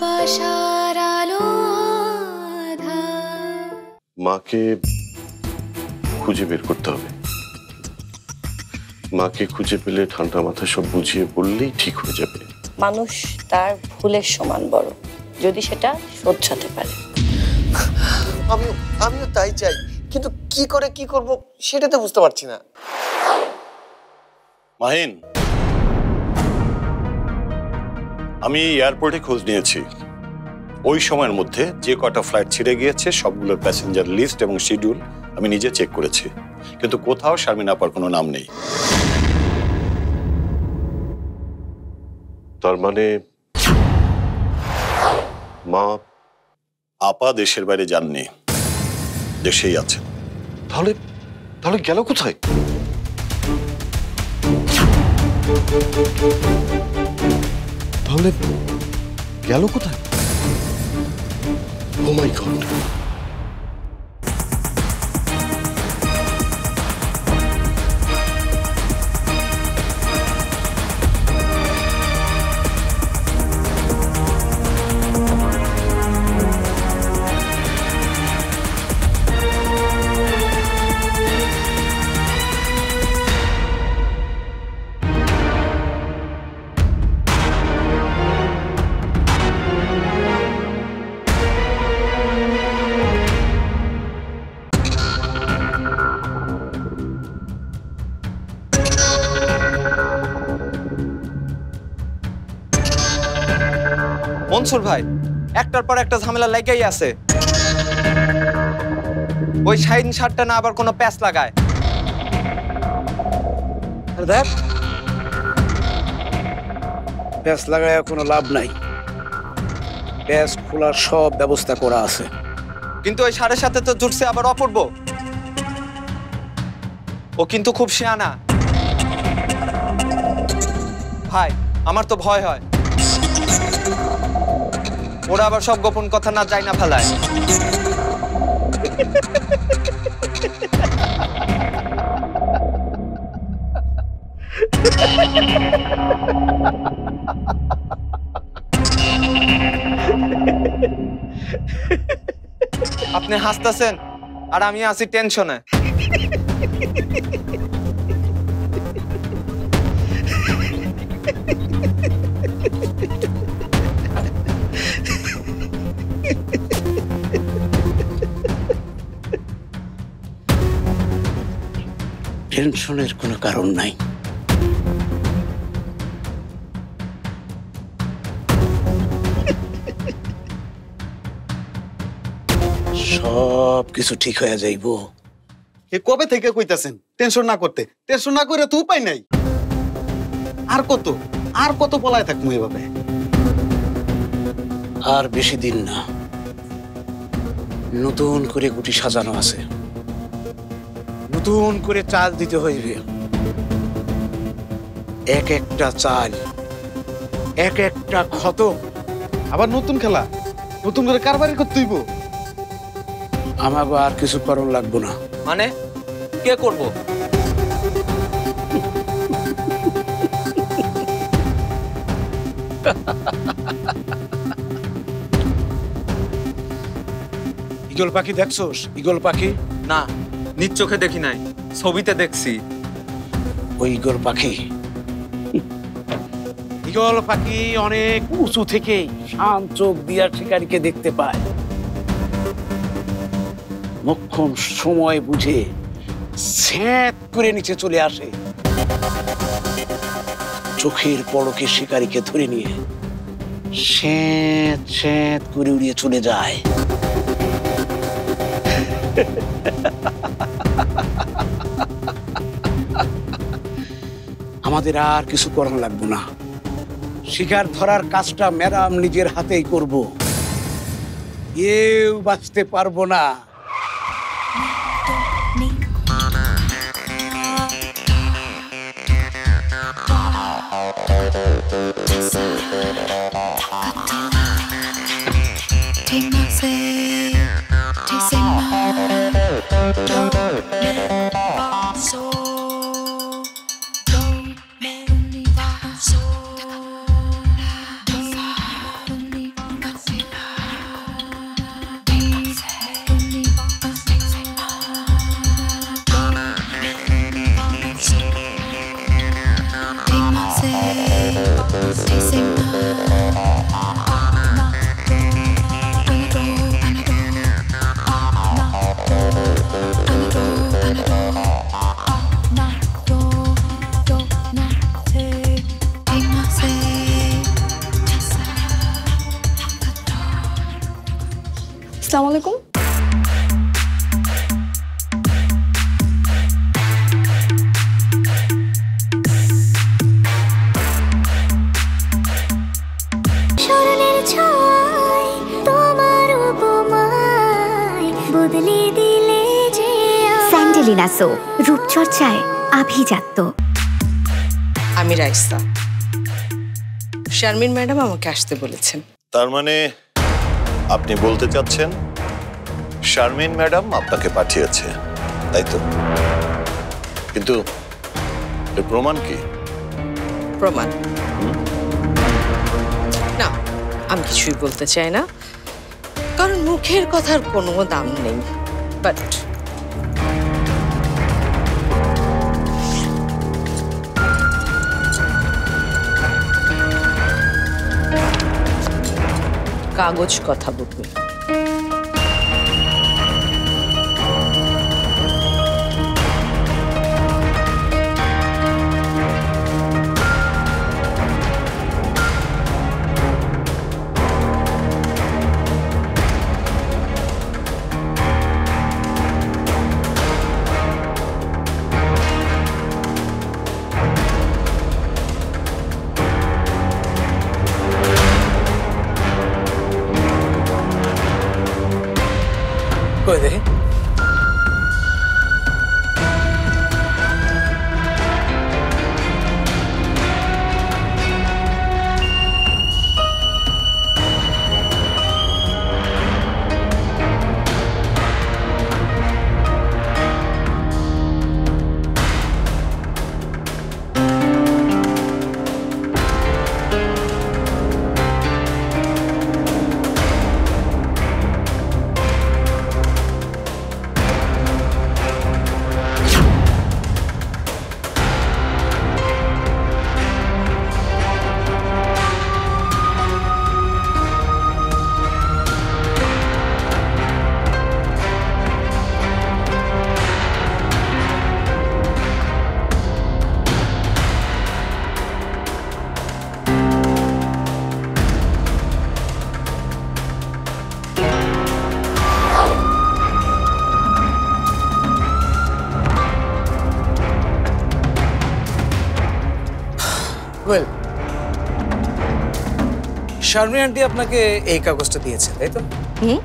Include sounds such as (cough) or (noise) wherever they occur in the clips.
ভালোবাসার আলো মাকে খুঁজে বের করতে হবে। মাকে খুঁজে পেলে ঠান্ডা মাথা সব বুঝিয়ে বললেই ঠিক হয়ে যাবে। মানুষ তার ভুলের সমান বড় যদি সেটা শোধরাতে পারে। আমিও আমিও তাই চাই কিন্তু কি করে কি করব সেটা তো বুঝতে পারছি না। মাহিন আমি এয়ারপোর্টে খোঁজ নিয়েছি। ওই সময়ের মধ্যে যে কটা ফ্লাইট ছেড়ে গিয়েছে সবগুলোর প্যাসেঞ্জার লিস্ট এবং শিডিউল আমি নিজে চেক করেছি। কিন্তু কোথাও শারমিন আপার কোনো নাম নেই। তার মানে মা আপা দেশের বাইরে যাননি। দেশেই আছেন। তাহলে তাহলে গেল কোথায়? তাহলে গেল কোথায় ও মাই গড মনসুর ভাই একটার পর একটা ঝামেলা লেগেই আছে। ওই শাইন শার্টটা না আবার কোনো প্যাচ লাগায়। দেখ প্যাচ লাগায় কোনো লাভ নাই। প্যাচ খোলার সব ব্যবস্থা করা আছে। কিন্তু ওই সাড়ে সাথে তো জুটছে আবার অপূর্ব। ও কিন্তু খুব শিয়ানা। ভাই আমার তো ভয় হয়। ওরা আবার সব গোপন কথা না যায় না ফেলায়। আপনি হাসতেছেন, আর আমি আছি টেনশনে। টেনশনের কোনো কারণ নাই। সব কিছু ঠিক হয়ে যাইব। এ কবে থেকে কইতাছেন? টেনশন না করতে। টেনশন না করে তো উপায় নাই। আর কত? আর কত পলায় থাকব এভাবে? আর বেশি দিন না। নতুন করে গুটি সাজানো আছে। নতুন করে চাল দিতে হইবে। এক একটা চাল এক একটা ক্ষত আবার নতুন খেলা নতুন করে কারবারি করতে হইব। আমাকে আর কিছু করণ লাগবো না। মানে? কে করব? ইগল পাখি দেখছোস? ইগল পাখি? না। নিজ চোখে দেখি নাই ছবিতে দেখছি। ওই ইগল পাখি। ইগল পাখি অনেক উঁচু থেকে শান চোখ দিয়া শিকারীকে দেখতে পায়। মক্ষম সময় বুঝে স্যাঁত করে নিচে চলে আসে। চোখের পলকে শিকারীকে ধরে নিয়ে স্যাঁত স্যাঁত করে উড়িয়ে চলে যায়। আমাদের আর কিছু করার লাগবে না। শিকার ধরার কাজটা ম্যাডাম নিজের হাতেই করব। কেউ বাঁচতে পারব না। Take my say, রূপচর্চায় আভিজাত্য। আমি রাইসা শারমিন ম্যাডাম আমাকে আসতে বলেছেন। তার মানে আপনি বলতে চাচ্ছেন শারমিন ম্যাডাম আপনাকে পাঠিয়েছে তাই তো? কিন্তু এর প্রমাণ কি? প্রমাণ? না আমি কিছুই বলতে চাই না। কারণ মুখের কথার কোনো দাম নেই। বাট কাগজ কথা বলবে। শারমিন আন্টি আপনাকে এই কাগজটা দিয়েছে তাই তো? হুম।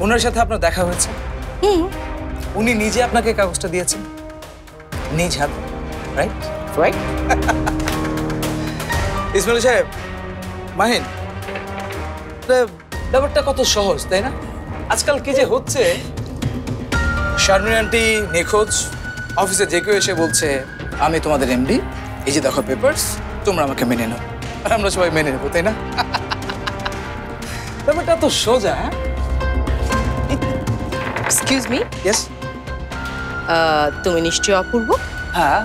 ওনার সাথে আপনার দেখা হয়েছে? হুম। উনি নিজে আপনাকে কাগজটা দিয়েছেন? নিজ হাতে রাইট রাইট (laughs) ইসমাইল সাহেব মাহিন ব্যাপারটা কত সহজ তাই না? আজকাল কি যে হচ্ছে শারমিন আন্টি নিখোঁজ অফিসে যে কেউ এসে বলছে আমি তোমাদের এমডি এই যে দেখো পেপারস তোমরা আমাকে মেনে নাও। আর আমরা সবাই মেনে নেব তাই না? ব্যাপারটা তো সোজা এক্সকিউজ মি ইয়েস তুমি নিশ্চয়ই অপূর্ব? হ্যাঁ।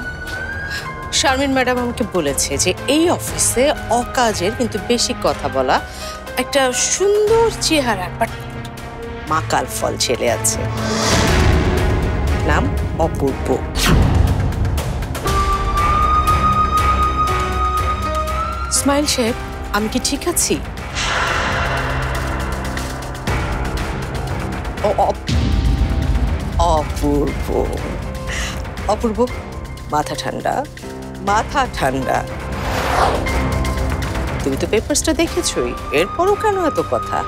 শারমিন ম্যাডাম আমাকে বলেছে যে এই অফিসে অকাজের কিন্তু বেশি কথা বলা একটা সুন্দর চেহারা বাট মাকাল ফল ছেলে আছে। নাম অপূর্ব। স্মাইল শেখ আমি কি ঠিক আছি? অপূর্ব। অপূর্ব? মাথা ঠান্ডা। মাথা ঠান্ডা। তুমি তো পেপারসটা দেখেছই। এরপরও কেন এত কথা?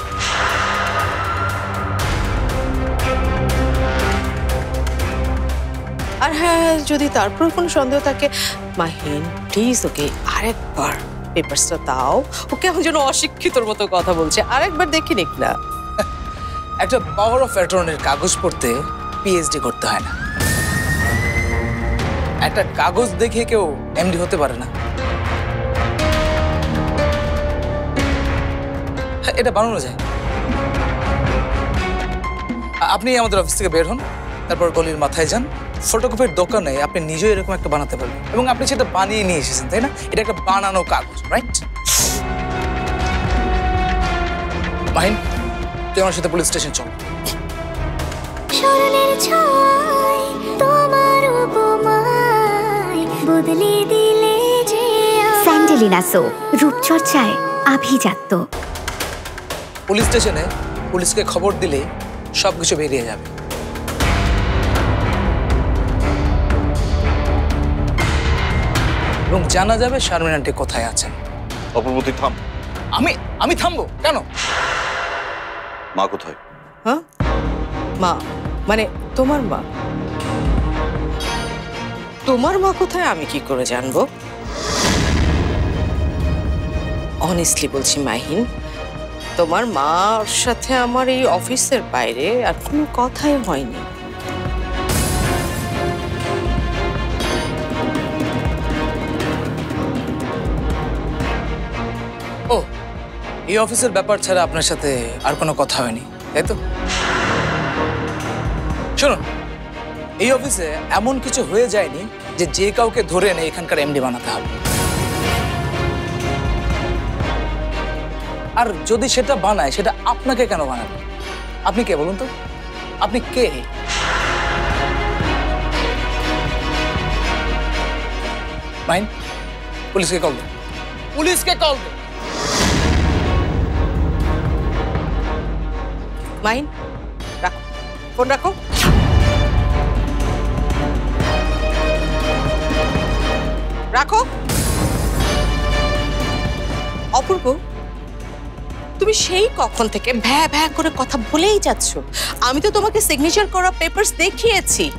আর হ্যাঁ যদি তারপর কোনো সন্দেহ থাকে, মাহিন প্লিজ ওকে আরেকবার পেপারসটা দাও। ও কেমন যেন অশিক্ষিতর মতো কথা বলছে। আরেকবার দেখি নিক না। একটা পাওয়ার অফ অ্যাটর্নের কাগজ পড়তে পিএইচডি করতে হয় না। একটা কাগজ দেখে কেউ এমডি হতে পারে না। এটা বানানো যায়। আপনি আমাদের অফিস থেকে বের হন, তারপর গলির মাথায় যান। ফটোকপির দোকানে আপনি নিজেও এরকম একটা বানাতে পারবেন। এবং আপনি সেটা বানিয়ে নিয়ে এসেছেন, তাই না? এটা একটা বানানো কাগজ রাইট মাহিন তুই আমার সাথে পুলিশ স্টেশন চল। স্মরণের ছয় তোমার উপমায় বদলে দিলে যে স্যান্ডেলিনা সো রূপচর্চায় আভিজাত্য। পুলিশ স্টেশনে পুলিশকে খবর দিলে সব কিছু বেরিয়ে যাবে। এবং জানা যাবে শারমিন আন্টি কোথায় আছেন। অপূর্বতী থাম। আমি আমি থামবো? কেন? মা কোথায়? হ্যাঁ? মা মানে তোমার মা। তোমার মা কোথায় আমি কি করে জানব? অনেস্টলি বলছি, মাহিন, তোমার মার সাথে আমার এই অফিসের বাইরে আর কোনো কথাই হয়নি। এই অফিসের ব্যাপার ছাড়া আপনার সাথে আর কোনো কথা হয়নি, তাই তো? শুনুন, এই অফিসে এমন কিছু হয়ে যায়নি যে যে কাউকে ধরে এনে এখানকার এমডি বানাতে হবে। আর যদি সেটা বানায়, সেটা আপনাকে কেন বানাবে? আপনি কে বলুন তো? আপনি কে? মাইন, পুলিশকে কল দে। পুলিশকে কল দে। মাহিন রাখো। ফোন রাখো। রাখো। অপূর্ব, তুমি সেই কখন থেকে ভ্যা ভ্যা করে কথা বলেই যাচ্ছ? আমি তো তোমাকে সিগনেচার করা পেপারস দেখিয়েছি।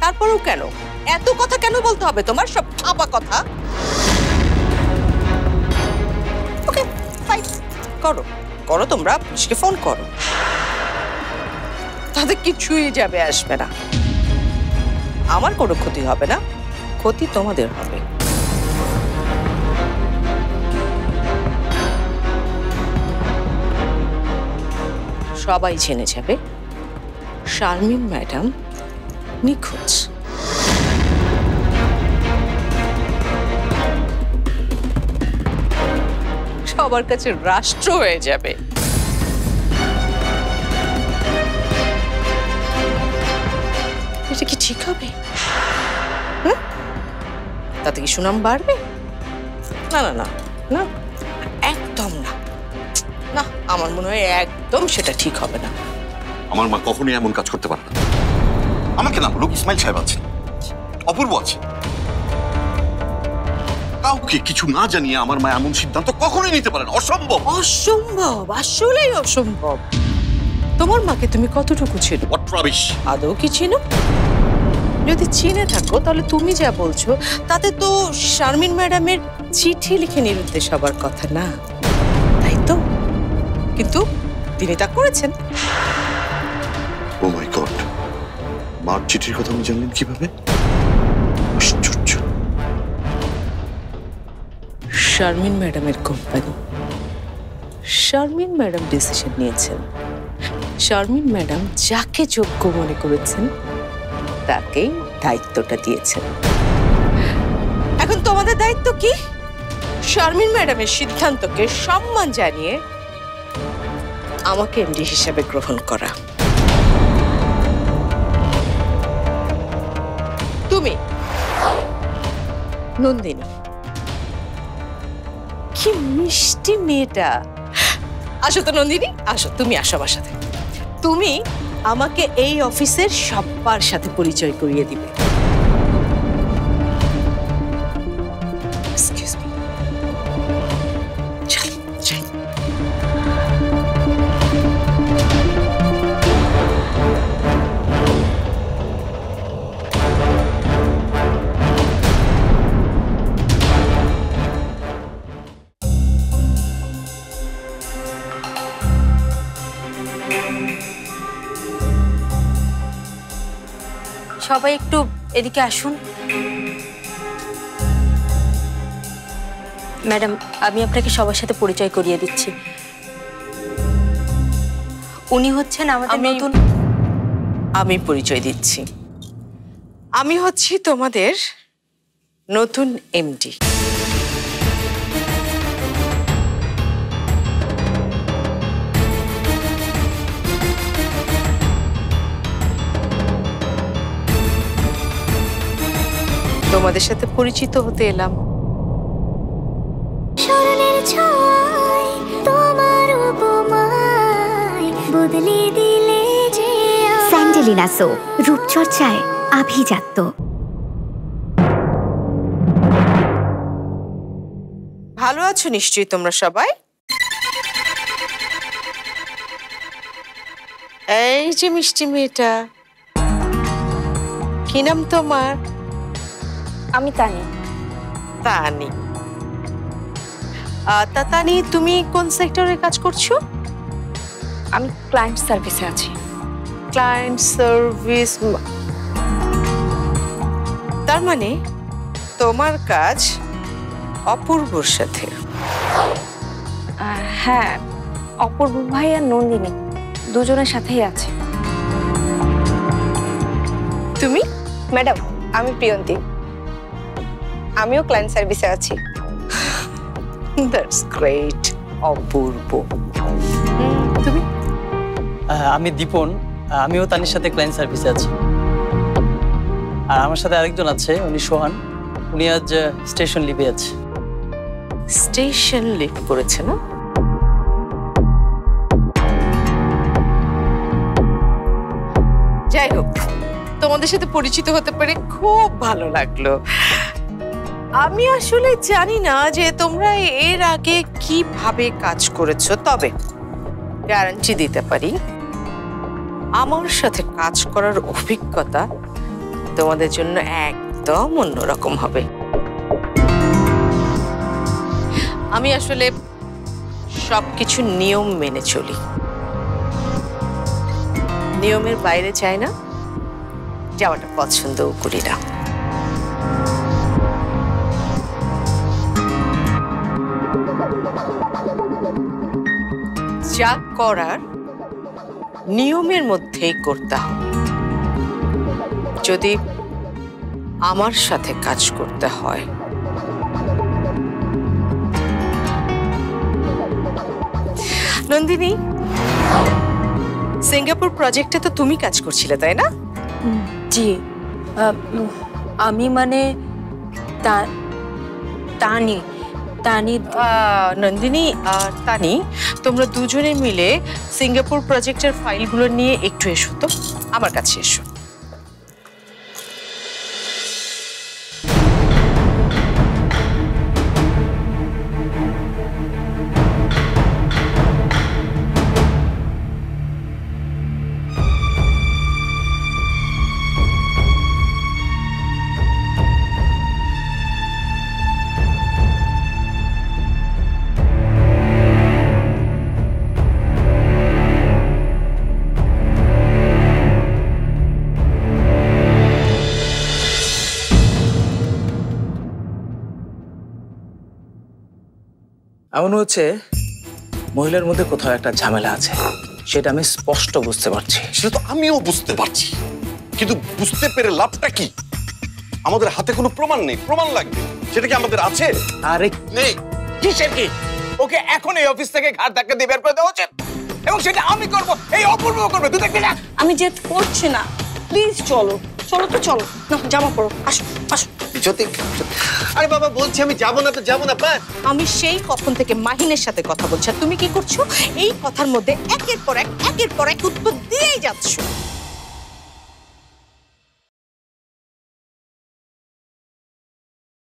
তারপরেও কেন? এত কথা কেন বলতে হবে তোমার? সব ফাপা কথা। ওকে ফাইন করো। করো তোমরা, পুলিশকে ফোন করো। তাতে কিছুই যাবে আসবে না। আমার কোনো ক্ষতি হবে না, ক্ষতি তোমাদের হবে। সবাই জেনে যাবে, শারমিন ম্যাডাম নিখোঁজ। সবার কাছে রাষ্ট্র হয়ে যাবে। ঠিক হবে? হ্যাঁ? তাতে কি সুনাম বাড়বে? না না না না একদম না। না আমার মনে হয় একদম সেটা ঠিক হবে না। আমার মা কখনোই এমন কাজ করতে পারে না। আমাকে না বলুক ইসমাইল সাহেব আছে। অপূর্ব আছে। কাউকে কিছু না জানিয়ে আমার মা এমন সিদ্ধান্ত কখনোই নিতে পারে না। অসম্ভব। অসম্ভব আসলেই অসম্ভব। তোমার মাকে তুমি কতটুকু ছিল হোয়াট আদৌ কি চিনো? যদি চিনে থাকো তাহলে তুমি যা বলছো তাতে তো শারমিন ম্যাডামের চিঠি লিখে নিরুদ্দেশ হবার কথা না। তাই তো? কিন্তু তিনি তা করেছেন। ও মাই গড মার চিঠির কথা আমি জানলেন কীভাবে? আশ্চর্য। শারমিন ম্যাডামের কোম্পানি। শারমিন ম্যাডাম ডিসিশন নিয়েছেন। শারমিন ম্যাডাম যাকে যোগ্য মনে করেছেন তাকেই দায়িত্বটা দিয়েছেন। এখন তোমাদের দায়িত্ব কি? শারমিন ম্যাডামের সিদ্ধান্তকে সম্মান জানিয়ে আমাকে এমডি হিসাবে গ্রহণ করা। তুমি, নন্দিনী, কি মিষ্টি মেয়েটা। আসো তো নন্দিনী, আসো, তুমি আসো আমার সাথে। তুমি আমাকে এই অফিসের সবার সাথে পরিচয় করিয়ে দিবে। সবাই একটু এদিকে আসুন। ম্যাডাম আমি আপনাকে সবার সাথে পরিচয় করিয়ে দিচ্ছি। উনি হচ্ছেন আমাদের আমি- নতুন আমি পরিচয় দিচ্ছি। আমি হচ্ছি তোমাদের নতুন এমডি। তোমাদের সাথে পরিচিত হতে এলাম। স্মরণের ছয় তোমার উপমায় বদলে স্যান্ডেলিনা সো রূপচর্চায় আভিজাত্য। ভালো আছো নিশ্চয়ই তোমরা সবাই? এই যে মিষ্টি মেয়েটা। কি নাম তোমার? আমি তানি। তানি। তা তানি তুমি কোন সেক্টরে কাজ করছ? আমি ক্লায়েন্ট সার্ভিসে আছি। ক্লায়েন্ট সার্ভিস তার মানে তোমার কাজ অপূর্বর সাথে। হ্যাঁ অপূর্ব ভাই আর নন্দিনী দুজনের সাথেই আছে। তুমি? ম্যাডাম আমি প্রিয়ন্তী। আমিও ক্লায়েন্ট সার্ভিসে আছি। That's great Apurba. তুমি? আহ, আমি দীপন। আমিও তানির সাথে ক্লায়েন্ট সার্ভিসে আছি। আর আমার সাথে আরেকজন আছে উনি সোহান। উনি আজ স্টেশন লিভে আছে। স্টেশন লিভ করেছে না? যাই হোক তোমাদের সাথে পরিচিত হতে পেরে খুব ভালো লাগল। আমি আসলে জানি না যে তোমরা এর আগে কীভাবে কাজ করেছ, তবে গ্যারান্টি দিতে পারি, আমার সাথে কাজ করার অভিজ্ঞতা তোমাদের জন্য একদম অন্যরকম হবে। আমি আসলে সবকিছু নিয়ম মেনে চলি। নিয়মের বাইরে চাই না, যাওয়াটা পছন্দও করি না। যা করার নিয়মের মধ্যেই করতে হবে। যদি আমার সাথে কাজ করতে হয়, নন্দিনী, সিঙ্গাপুর প্রজেক্টে তো তুমি কাজ করছিলে, তাই না? জি। আমি মানে তা- তা, তানি। তানি নন্দিনী আর তানি, তোমরা দুজনে মিলে সিঙ্গাপুর প্রজেক্টের ফাইলগুলো নিয়ে একটু এসো তো, আমার কাছে এসো। এমন হচ্ছে মহিলার মধ্যে কোথাও একটা ঝামেলা আছে। সেটা আমি স্পষ্ট বুঝতে পারছি। সেটা তো আমিও বুঝতে পারছি। কিন্তু বুঝতে পেরে লাভটা কি? আমাদের হাতে কোনো প্রমাণ নেই প্রমাণ লাগবে। সেটা কি আমাদের আছে? আরে নেই। কিসের কি? ওকে এখন এই অফিস থেকে ঘাট ধাক্কা দিয়ে বের করে দেওয়া উচিত? এবং সেটা আমি করব এই অপূর্ব করবে। তুই দেখবি না? আমি যেতে করছি না। প্লিজ চলো। চলো তো চলো। না জামা পড়ো আসো আসো। জ্যোতি আরে বাবা বলছি আমি যাব না তো যাব না বাস আমি সেই কখন থেকে মাহিনের সাথে কথা বলছি। আর তুমি কি করছ? এই কথার মধ্যে একের পর এক একের পর এক উত্তর দিয়েই যাচ্ছ।